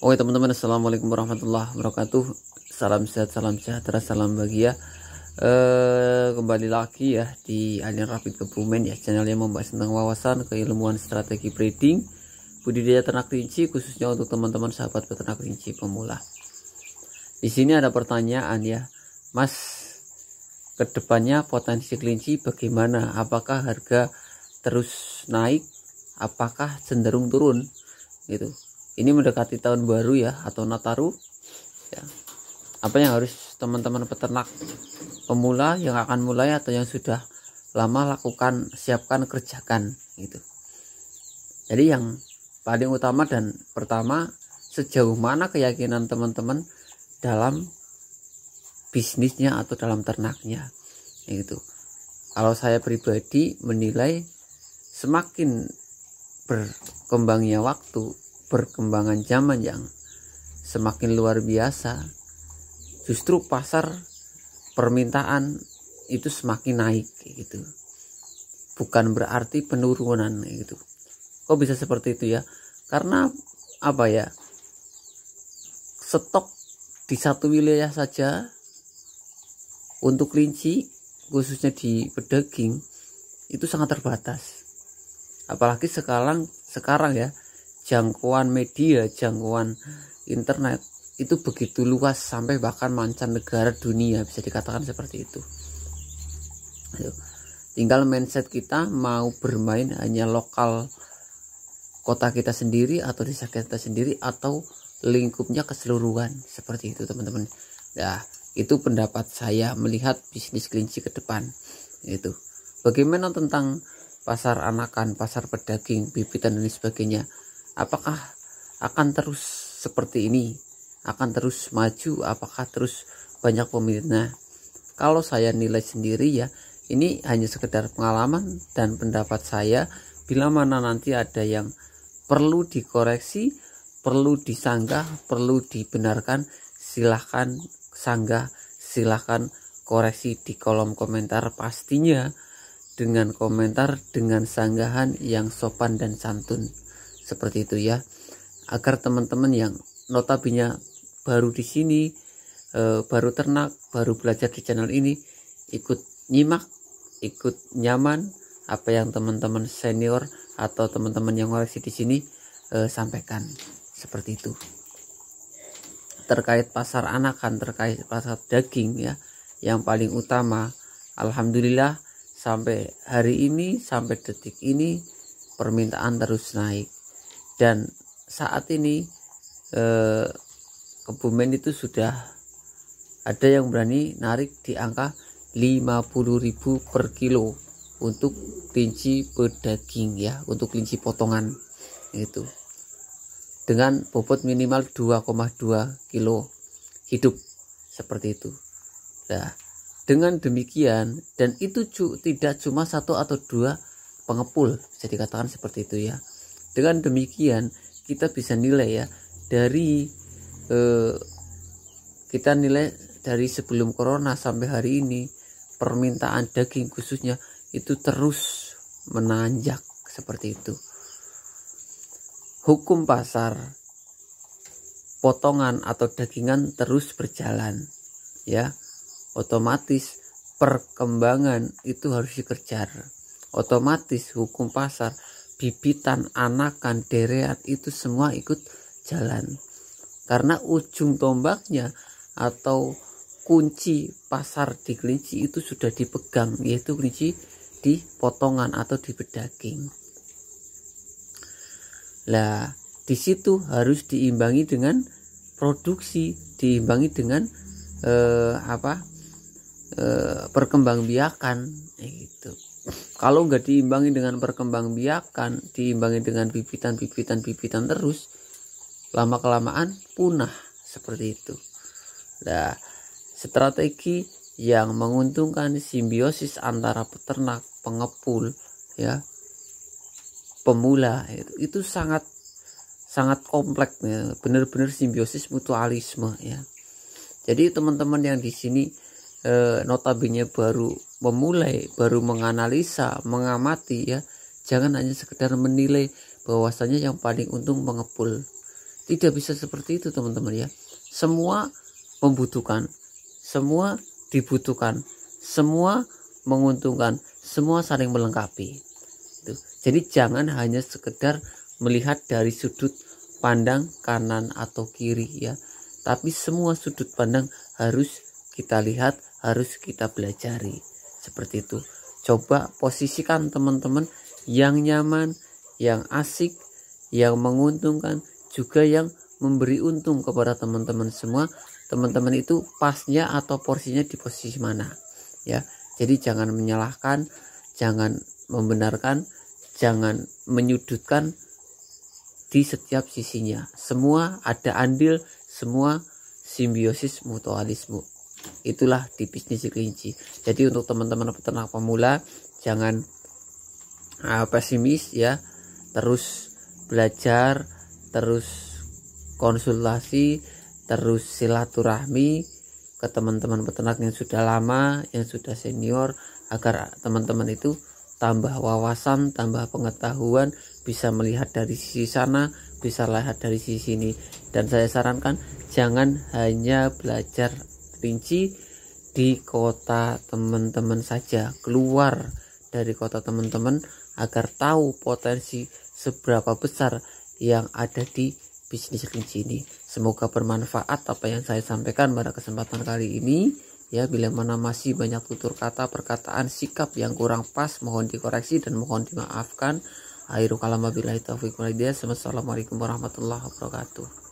Oke teman-teman Assalamualaikum warahmatullahi wabarakatuh. Salam sehat, salam sejahtera, salam bahagia. Eh, Kembali lagi ya di Alien Rapid Kebumen ya Channel yang membahas tentang wawasan, keilmuan, strategi breeding Budidaya ternak kelinci khususnya untuk teman-teman sahabat peternak kelinci pemula. Di sini ada pertanyaan ya Mas ke depannya potensi kelinci bagaimana? Apakah harga terus naik? Apakah cenderung turun? Gitu ini mendekati tahun baru ya atau Nataru. Ya. Apa yang harus teman-teman peternak pemula yang akan mulai atau yang sudah lama lakukan siapkan kerjakan gitu. Jadi yang paling utama dan pertama sejauh mana keyakinan teman-teman dalam bisnisnya atau dalam ternaknya gitu. Kalau saya pribadi menilai semakin berkembangnya waktu perkembangan zaman yang semakin luar biasa justru pasar permintaan itu semakin naik gitu. Bukan berarti penurunan gitu. Kok bisa seperti itu ya? Karena apa ya? Stok di satu wilayah saja untuk kelinci khususnya di pedaging itu sangat terbatas. Apalagi sekarang sekarang ya jangkauan media, jangkauan internet itu begitu luas sampai bahkan mancanegara dunia bisa dikatakan seperti itu. Tinggal mindset kita mau bermain hanya lokal kota kita sendiri atau desa kita sendiri atau lingkupnya keseluruhan seperti itu teman-teman. Ya, itu pendapat saya melihat bisnis kelinci ke depan. Itu. Bagaimana tentang pasar anakan, pasar pedaging, bibitan dan sebagainya? Apakah akan terus seperti ini? Akan terus maju? Apakah terus banyak peminatnya? Kalau saya nilai sendiri ya ini hanya sekedar pengalaman dan pendapat saya. Bila mana nanti ada yang perlu dikoreksi perlu disanggah perlu dibenarkan silahkan sanggah silahkan koreksi di kolom komentar. Pastinya dengan komentar dengan sanggahan yang sopan dan santun seperti itu ya. Agar teman-teman yang notabene baru di sini e, baru ternak baru belajar di channel ini ikut nyimak ikut nyaman apa yang teman-teman senior atau teman-teman yang ngoreksi di sini e, sampaikan. Seperti itu. Terkait pasar anakan terkait pasar daging ya yang paling utama Alhamdulillah sampai hari ini sampai detik ini permintaan terus naik dan saat ini eh, Kebumen itu sudah ada yang berani narik di angka 50.000 per kilo untuk kelinci pedaging ya untuk kelinci potongan itu dengan bobot minimal 2,2 kilo hidup seperti itu. Nah dengan demikian dan itu tidak cuma satu atau dua pengepul jadi katakan seperti itu ya dengan demikian kita bisa nilai ya dari eh, kita nilai dari sebelum corona sampai hari ini permintaan daging khususnya itu terus menanjak seperti itu. Hukum pasar potongan atau dagingan terus berjalan ya. Otomatis perkembangan itu harus dikejar. Otomatis hukum pasar bibitan, anakan, dereat itu semua ikut jalan. Karena ujung tombaknya atau kunci pasar di kelinci itu sudah dipegang yaitu kelinci di potongan atau di bedaging. Lah, di situ harus diimbangi dengan produksi, diimbangi dengan eh, apa? Eh, perkembangbiakan gitu kalau nggak diimbangi dengan perkembangbiakan diimbangi dengan bibitan-bibitan-bibitan terus lama kelamaan punah. Seperti itu. Nah strategi yang menguntungkan simbiosis antara peternak pengepul ya pemula itu, itu sangat sangat kompleks ya. Benar-benar simbiosis mutualisme ya. Jadi teman-teman yang di sini e, notabene baru memulai, baru menganalisa, mengamati ya, jangan hanya sekedar menilai bahwasanya yang paling untung mengepul. tidak bisa seperti itu teman-teman ya. Semua membutuhkan semua dibutuhkan semua menguntungkan semua saling melengkapi. Itu jadi jangan hanya sekedar melihat dari sudut pandang kanan atau kiri ya. Tapi semua sudut pandang harus kita lihat harus kita pelajari seperti itu. Coba posisikan teman-teman yang nyaman yang asik yang menguntungkan juga yang memberi untung kepada teman-teman semua. Teman-teman itu pasnya atau porsinya di posisi mana ya. Jadi jangan menyalahkan jangan membenarkan jangan menyudutkan di setiap sisinya. Semua ada andil semua simbiosis mutualisme itulah di bisnis kelinci jadi untuk teman-teman peternak pemula jangan uh, pesimis ya terus belajar terus konsultasi terus silaturahmi ke teman-teman peternak yang sudah lama, yang sudah senior agar teman-teman itu tambah wawasan, tambah pengetahuan, bisa melihat dari sisi sana, bisa lihat dari sisi sini. Dan saya sarankan jangan hanya belajar rinci di kota teman-teman saja, keluar dari kota teman-teman agar tahu potensi seberapa besar yang ada di bisnis kelinci ini. Semoga bermanfaat apa yang saya sampaikan pada kesempatan kali ini. Ya, bila mana masih banyak tutur kata, perkataan, sikap yang kurang pas, mohon dikoreksi dan mohon dimaafkan. Akhirul kalam wabillahi taufiq Assalamualaikum warahmatullahi wabarakatuh.